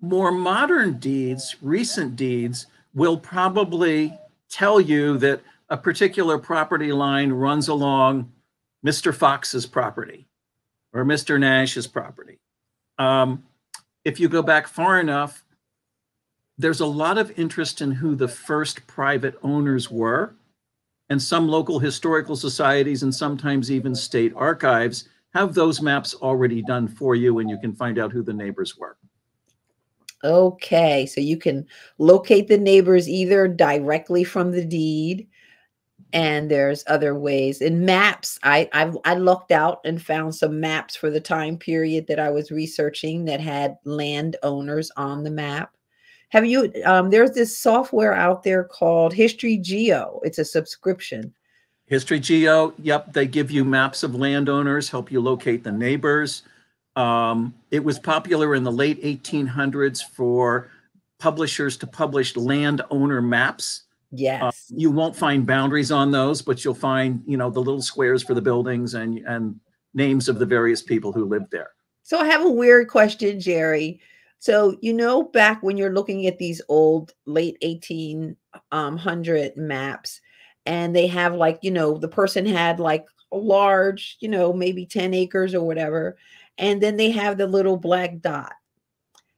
[SPEAKER 4] More modern deeds, recent deeds, will probably tell you that a particular property line runs along Mr. Fox's property or Mr. Nash's property. Um, if you go back far enough, there's a lot of interest in who the first private owners were. And some local historical societies and sometimes even state archives have those maps already done for you, and you can find out who the neighbors were.
[SPEAKER 1] Okay, so you can locate the neighbors either directly from the deed, and there's other ways. In maps, I I've, I looked out and found some maps for the time period that I was researching that had landowners on the map. Have you? Um, there's this software out there called History Geo. It's a subscription.
[SPEAKER 4] History Geo, yep, they give you maps of landowners, help you locate the neighbors. Um, it was popular in the late 1800s for publishers to publish landowner maps.
[SPEAKER 1] Yes.
[SPEAKER 4] You won't find boundaries on those, but you'll find, you know, the little squares for the buildings and and names of the various people who lived there.
[SPEAKER 1] So I have a weird question, Jerry. So you know, back when you're looking at these old late 1800 um, maps, and they have like you know the person had like a large, you know, maybe 10 acres or whatever, and then they have the little black dot.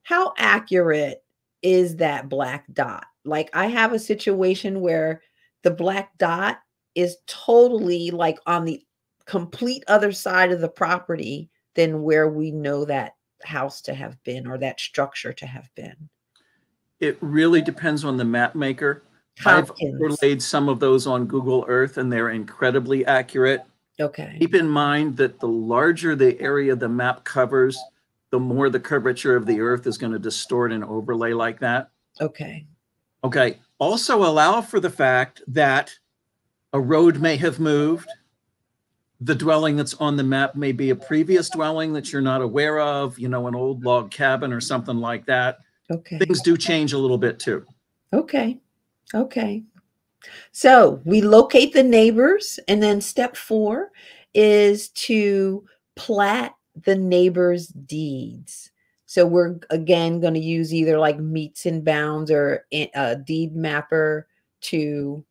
[SPEAKER 1] How accurate is that black dot? Like I have a situation where the black dot is totally like on the complete other side of the property than where we know that house to have been or that structure to have been.
[SPEAKER 4] It really depends on the map maker. I've overlaid some of those on Google Earth and they're incredibly accurate.
[SPEAKER 1] Okay.
[SPEAKER 4] Keep in mind that the larger the area the map covers, the more the curvature of the earth is going to distort an overlay like that.
[SPEAKER 1] Okay.
[SPEAKER 4] Okay. Also allow for the fact that a road may have moved. The dwelling that's on the map may be a previous dwelling that you're not aware of, you know, an old log cabin or something like that.
[SPEAKER 1] Okay.
[SPEAKER 4] Things do change a little bit too.
[SPEAKER 1] Okay. Okay. So we locate the neighbors, and then step four is to plat the neighbor's deeds. So we're again going to use either like metes and bounds or eh, a deed mapper to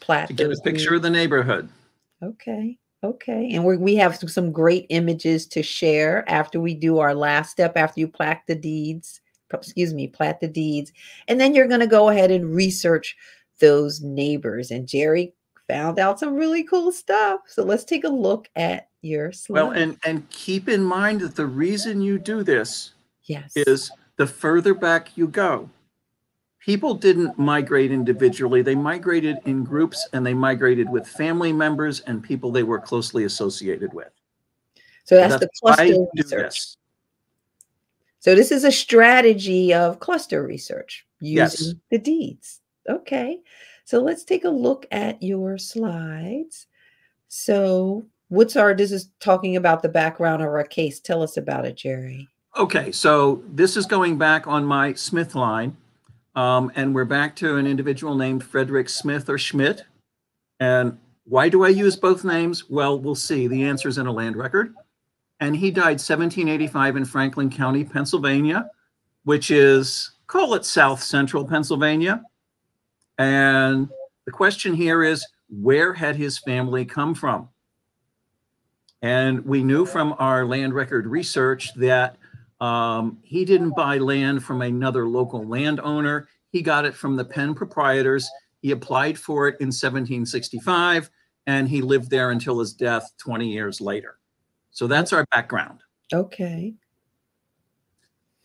[SPEAKER 1] plat.
[SPEAKER 4] To get a picture of the neighborhood.
[SPEAKER 1] Okay. Okay. And we we have some great images to share after we do our last step, after you plat the deeds, excuse me, plat the deeds. And then you're going to go ahead and research those neighbors. And Jerry found out some really cool stuff. So let's take a look at your slide.
[SPEAKER 4] Well, and, and keep in mind that the reason you do this
[SPEAKER 1] yes.
[SPEAKER 4] is the further back you go, people didn't migrate individually. They migrated in groups and they migrated with family members and people they were closely associated with.
[SPEAKER 1] So that's, that's the cluster research. This. So this is a strategy of cluster research using yes. the deeds. Okay. So let's take a look at your slides. So what's our, this is talking about the background of our case. Tell us about it, Jerry.
[SPEAKER 4] Okay. So this is going back on my Smith line. Um, and we're back to an individual named Frederick Smith or Schmidt. And why do I use both names? Well, we'll see. The answer is in a land record. And he died 1785 in Franklin County, Pennsylvania, which is, call it South Central Pennsylvania. And the question here is where had his family come from? And we knew from our land record research that um, he didn't buy land from another local landowner. He got it from the Penn proprietors. He applied for it in 1765 and he lived there until his death 20 years later. So that's our background.
[SPEAKER 1] Okay.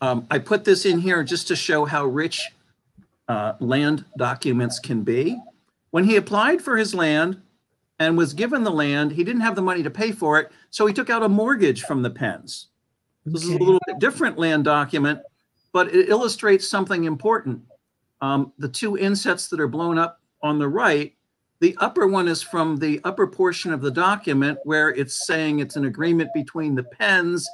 [SPEAKER 4] Um, I put this in here just to show how rich uh, land documents can be. When he applied for his land and was given the land, he didn't have the money to pay for it, so he took out a mortgage from the Penns. This is a little bit different land document, but it illustrates something important. Um, the two insets that are blown up on the right, the upper one is from the upper portion of the document where it's saying it's an agreement between the Penns,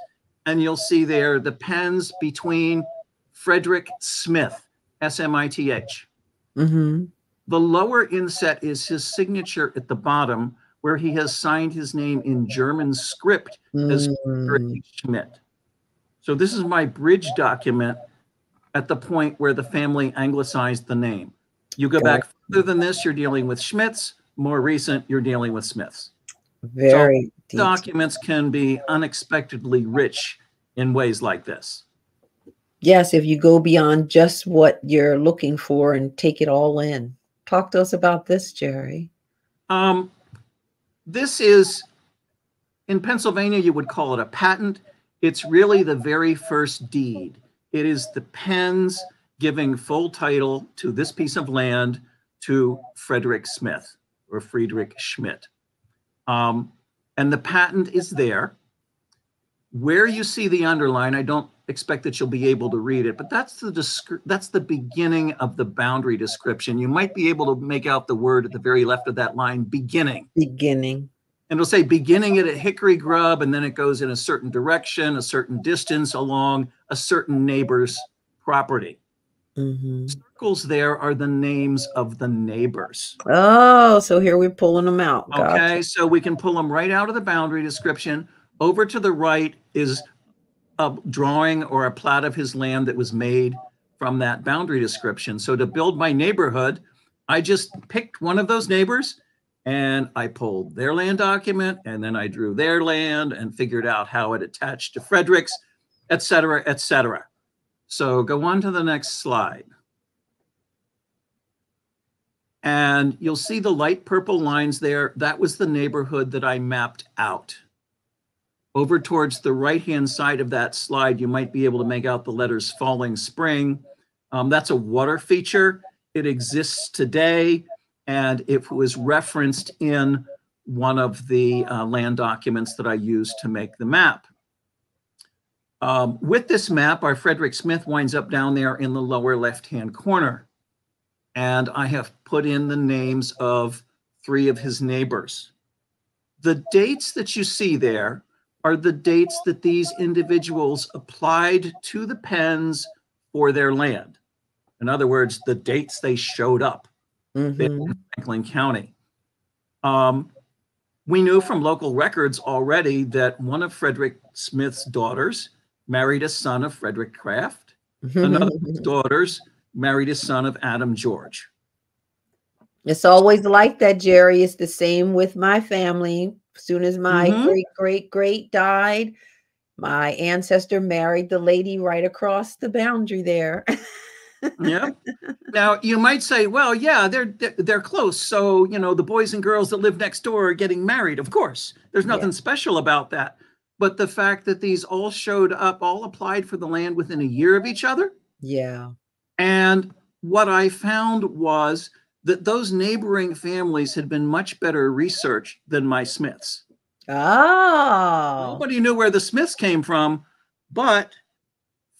[SPEAKER 4] and you'll see there the Penns between Frederick Smith, S M I T H.
[SPEAKER 1] Mm-hmm.
[SPEAKER 4] The lower inset is his signature at the bottom, where he has signed his name in German script as mm. Schmidt. So this is my bridge document at the point where the family anglicized the name. You go back further than this, you're dealing with Schmidts. More recent, you're dealing with Smiths.
[SPEAKER 1] Very
[SPEAKER 4] so documents can be unexpectedly rich in ways like this.
[SPEAKER 1] Yes, if you go beyond just what you're looking for and take it all in. Talk to us about this, Jerry.
[SPEAKER 4] Um, this is in Pennsylvania, you would call it a patent. It's really the very first deed. It is the Penns giving full title to this piece of land to Frederick Smith or Friedrich Schmidt. Um, and the patent is there. Where you see the underline, I don't expect that you'll be able to read it, but that's the that's the beginning of the boundary description. You might be able to make out the word at the very left of that line, beginning.
[SPEAKER 1] Beginning
[SPEAKER 4] and it'll say beginning at a hickory grub, and then it goes in a certain direction, a certain distance along a certain neighbor's property.
[SPEAKER 1] Mm-hmm.
[SPEAKER 4] Circles there are the names of the neighbors.
[SPEAKER 1] Oh, so here we're pulling them out.
[SPEAKER 4] Gotcha. Okay, so we can pull them right out of the boundary description. Over to the right is a drawing or a plat of his land that was made from that boundary description. So to build my neighborhood, I just picked one of those neighbors and I pulled their land document and then I drew their land and figured out how it attached to Frederick's, et cetera, et cetera. So go on to the next slide. And you'll see the light purple lines there. That was the neighborhood that I mapped out. Over towards the right-hand side of that slide, you might be able to make out the letters Falling Spring. Um, that's a water feature. It exists today and it was referenced in one of the uh, land documents that I used to make the map. Um, with this map, our Frederick Smith winds up down there in the lower left-hand corner. And I have put in the names of three of his neighbors. The dates that you see there are the dates that these individuals applied to the Penns for their land. In other words, the dates they showed up
[SPEAKER 1] mm-hmm.
[SPEAKER 4] in Franklin County. Um, We knew from local records already that one of Frederick Smith's daughters married a son of Frederick Kraft. Another of his daughters married a son of Adam George.
[SPEAKER 1] It's always like that, Jerry. It's the same with my family. As soon as my
[SPEAKER 4] Mhm.
[SPEAKER 1] great great great died, my ancestor married the lady right across the boundary there.
[SPEAKER 4] yeah. Now you might say, well, yeah, they're they're- close. So you know, the boys and girls that live next door are getting married. Of course, there's
[SPEAKER 1] Yeah.
[SPEAKER 4] nothing special about that. But the fact that these all showed up, all applied for the land within a year of each other,
[SPEAKER 1] yeah.
[SPEAKER 4] and what I found was that those neighboring families had been much better researched than my Smiths.
[SPEAKER 1] Oh.
[SPEAKER 4] Nobody knew where the Smiths came from, but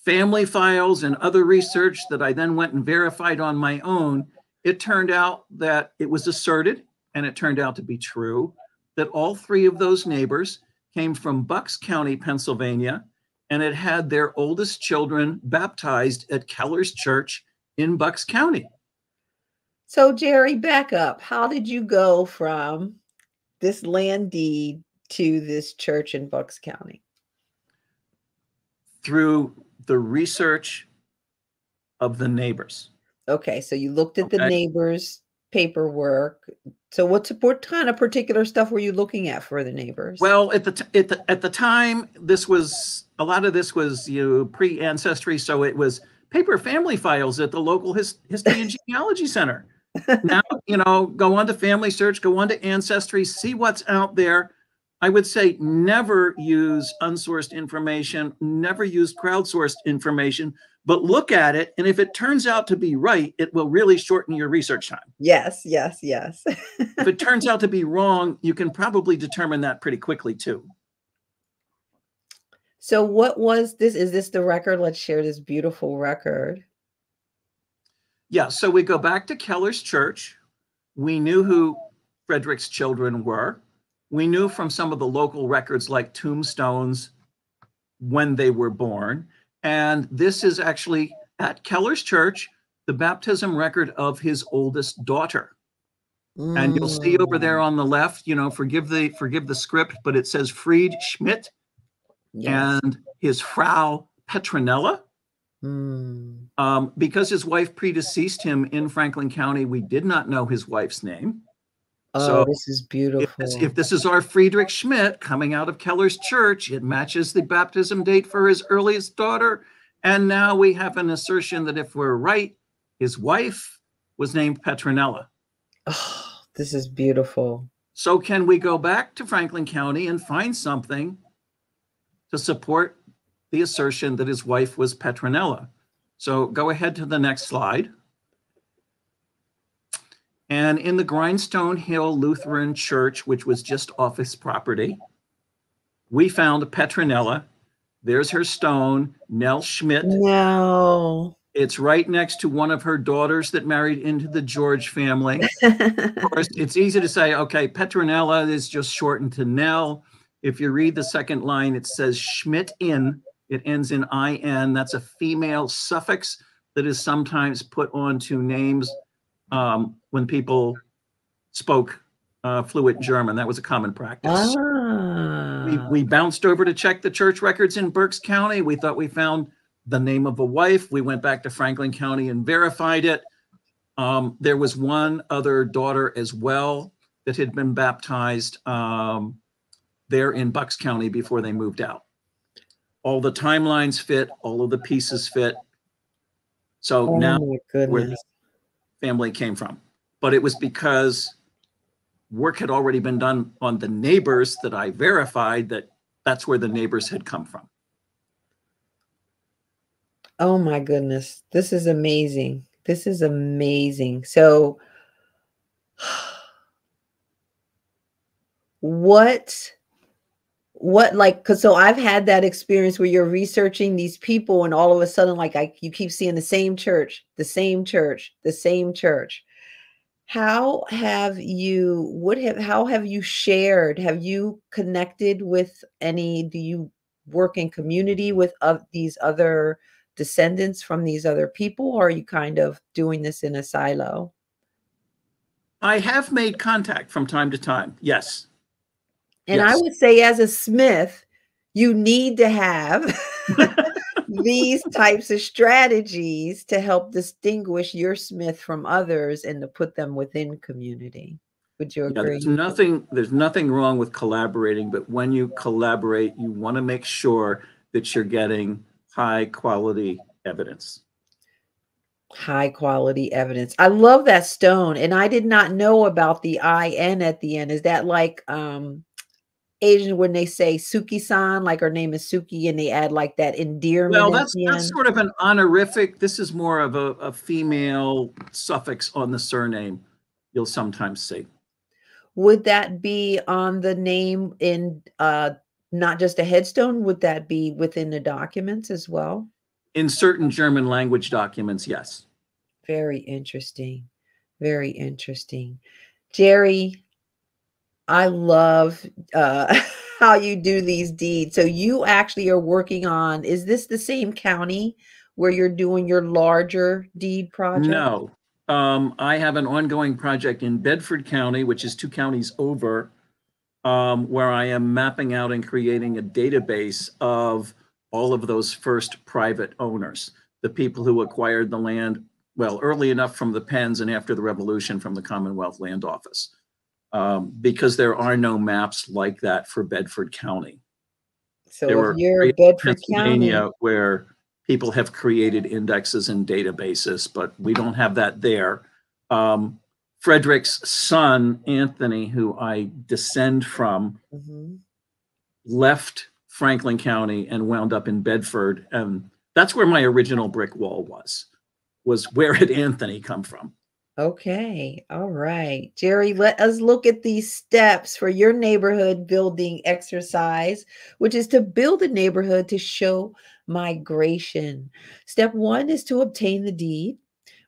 [SPEAKER 4] family files and other research that I then went and verified on my own, it turned out that it was asserted, and it turned out to be true, that all three of those neighbors came from Bucks County, Pennsylvania, and it had their oldest children baptized at Keller's Church in Bucks County.
[SPEAKER 1] So Jerry, back up. How did you go from this land deed to this church in Bucks County?
[SPEAKER 4] Through the research of the neighbors.
[SPEAKER 1] Okay, so you looked at the neighbors' paperwork. So what's what kind of particular stuff were you looking at for the neighbors?
[SPEAKER 4] Well, at the t- at the at the time, this was a lot of this was you know, pre ancestry, so it was paper family files at the local his, history and genealogy center. Now you know, go on to Family Search, go on to Ancestry, see what's out there. I would say never use unsourced information, never use crowdsourced information, but look at it, and if it turns out to be right, it will really shorten your research time.
[SPEAKER 1] yes, yes, yes.
[SPEAKER 4] If it turns out to be wrong, you can probably determine that pretty quickly too.
[SPEAKER 1] so what was this? Is this the record? Let's share this beautiful record.
[SPEAKER 4] Yeah, so we go back to Keller's church. We knew who Frederick's children were. We knew from some of the local records, like tombstones, when they were born. And this is actually at Keller's church, the baptism record of his oldest daughter. And you'll see over there
[SPEAKER 1] Mm,
[SPEAKER 4] on the left, you know, forgive the forgive the script, but it says Fried Schmidt
[SPEAKER 1] yes.
[SPEAKER 4] and his Frau Petronella.
[SPEAKER 1] Mm,
[SPEAKER 4] Um, because his wife predeceased him in Franklin County, we did not know his wife's name.
[SPEAKER 1] Oh,
[SPEAKER 4] So,
[SPEAKER 1] this is
[SPEAKER 4] If
[SPEAKER 1] beautiful.
[SPEAKER 4] this, if this is our Friedrich Schmidt coming out of Keller's church, it matches the baptism date for his earliest daughter. And now we have an assertion that if we're right, his wife was named Petronella.
[SPEAKER 1] oh, this is beautiful.
[SPEAKER 4] So, can we go back to Franklin County and find something to support the assertion that his wife was Petronella? So, go ahead to the next slide. And in the Grindstone Hill Lutheran Church, which was just off his property, we found Petronella. There's her stone, Nell Schmidt.
[SPEAKER 1] No.
[SPEAKER 4] It's right next to one of her daughters that married into the George family. Of course, it's easy to say, okay, Petronella is just shortened to Nell. If you read the second line, it says Schmidt in. It ends in in. That's a female suffix that is sometimes put onto names um, when people spoke uh, fluent German. That was a common practice.
[SPEAKER 1] ah.
[SPEAKER 4] We, we bounced over to check the church records in Berks County. We thought we found the name of a wife. We went back to Franklin County and verified it. Um, there was one other daughter as well that had been baptized um, there in Bucks County before they moved out. All the timelines fit, all of the pieces fit. So
[SPEAKER 1] oh
[SPEAKER 4] now
[SPEAKER 1] my
[SPEAKER 4] where
[SPEAKER 1] goodness.
[SPEAKER 4] the family came from. But it was because work had already been done on the neighbors that I verified that that's where the neighbors had come from.
[SPEAKER 1] Oh my goodness. This is amazing. This is amazing. So what what like cuz so I've had that experience where you're researching these people and all of a sudden like I you keep seeing the same church, the same church, the same church. How have you what have how have you shared? Have you connected with any do you work in community with of these other descendants from these other people or are you kind of doing this in a silo
[SPEAKER 4] I have made contact from time to time. Yes.
[SPEAKER 1] And yes. I would say, as a Smith, you need to have these types of strategies to help distinguish your Smith from others and to put them within community. Would you agree?
[SPEAKER 4] There's nothing there's nothing wrong with collaborating, but when you collaborate, you want to make sure that you're getting high quality evidence.
[SPEAKER 1] High quality evidence. I love that stone. And I did not know about the IN at the end. Is that like um Asian when they say Suki-san, like her name is Suki, and they add like that endearment.
[SPEAKER 4] Well, that's that's sort of an honorific. This is more of a, a female suffix on the surname. You'll sometimes see.
[SPEAKER 1] Would that be on the name in uh not just a headstone? Would that be within the documents as well?
[SPEAKER 4] In certain German language documents, yes.
[SPEAKER 1] Very interesting. Very interesting. Jerry, I love uh, how you do these deeds. So you actually are working on, is this the same county where you're doing your larger deed project?
[SPEAKER 4] No. Um, I have an ongoing project in Bedford County, which is two counties over, um, where I am mapping out and creating a database of all of those first private owners, the people who acquired the land, well, early enough from the Penns and after the revolution from the Commonwealth Land Office um, because there are no maps like that for Bedford County.
[SPEAKER 1] So there if you're Bedford Pennsylvania County,
[SPEAKER 4] where people have created indexes and databases, but we don't have that there. Um, Frederick's son, Anthony, who I descend from, mm-hmm. left Franklin County and wound up in Bedford. And that's where my original brick wall was, was where did Anthony come from?
[SPEAKER 1] Okay. All right. Jerry, let us look at these steps for your neighborhood building exercise, which is to build a neighborhood to show migration. Step one is to obtain the deed,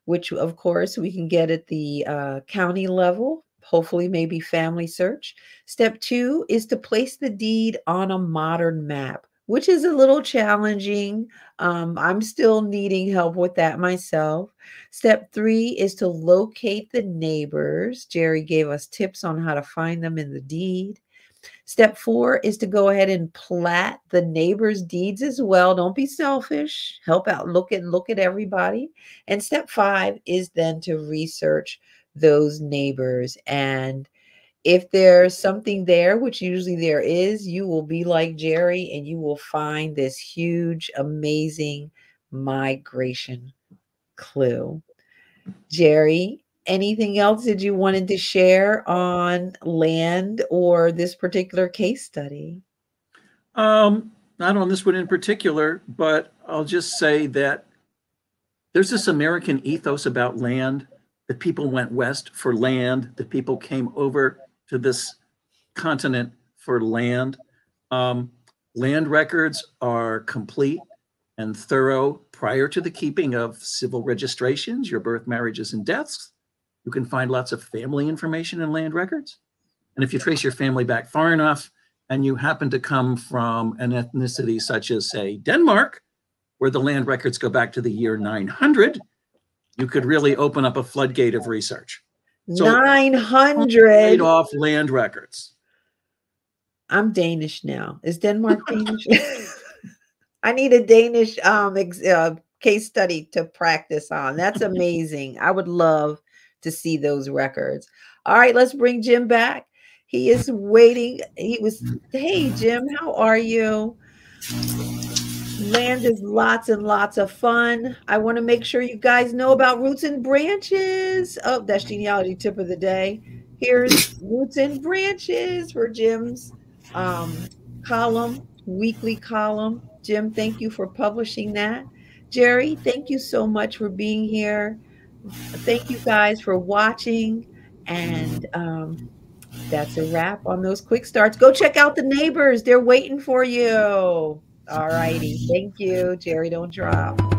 [SPEAKER 1] which, of course, we can get at the uh, county level, hopefully, maybe family search. Step two is to place the deed on a modern map which is a little challenging. Um, I'm still needing help with that myself. Step three is to locate the neighbors. Jerry gave us tips on how to find them in the deed. Step four is to go ahead and plat the neighbors' deeds as well. Don't be selfish. Help out. Look at look at everybody. And step five is then to research those neighbors and if there's something there, which usually there is, you will be like Jerry and you will find this huge, amazing migration clue. Jerry, anything else that you wanted to share on land or this particular case study?
[SPEAKER 4] Um, not on this one in particular, but I'll just say that there's this American ethos about land. The people went west for land. The people came over to this continent for land. Um, land records are complete and thorough prior to the keeping of civil registrations, your birth, marriages, and deaths. You can find lots of family information in land records. And if you trace your family back far enough and you happen to come from an ethnicity such as, say, Denmark, where the land records go back to the year 900, you could really open up a floodgate of research.
[SPEAKER 1] So 900
[SPEAKER 4] off land records.
[SPEAKER 1] I'm Danish now. Is Denmark Danish? I need a Danish um ex- uh, case study to practice on. That's amazing. I would love to see those records. All right, let's bring Jim back. He is waiting. He was, hey, Jim, how are you? Land is lots and lots of fun. I want to make sure you guys know about roots and branches. Oh, that's genealogy tip of the day. Here's roots and branches for Jim's um, column, weekly column. Jim, thank you for publishing that. Jerry, thank you so much for being here. Thank you guys for watching. And um, that's a wrap on those quick starts. Go check out the neighbors. They're waiting for you. All righty. Thank you. Jerry, don't drop.